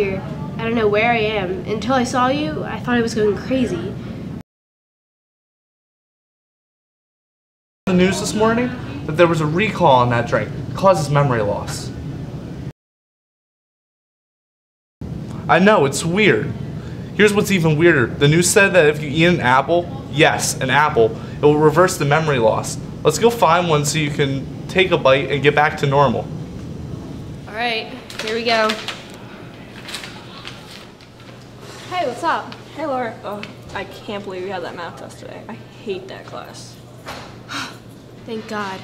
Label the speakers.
Speaker 1: here. I don't know where I am. Until I saw you, I thought I was going crazy.
Speaker 2: The news this morning that there was a recall on that drink. It causes memory loss. I know, it's weird. Here's what's even weirder. The news said that if you eat an apple, yes, an apple, it will reverse the memory loss. Let's go find one so you can take a bite and get back to normal.
Speaker 1: All right, here we go. Hey, what's up?
Speaker 3: Hey Laura, oh, I can't believe you had that math test today. I hate that class.
Speaker 1: Thank God.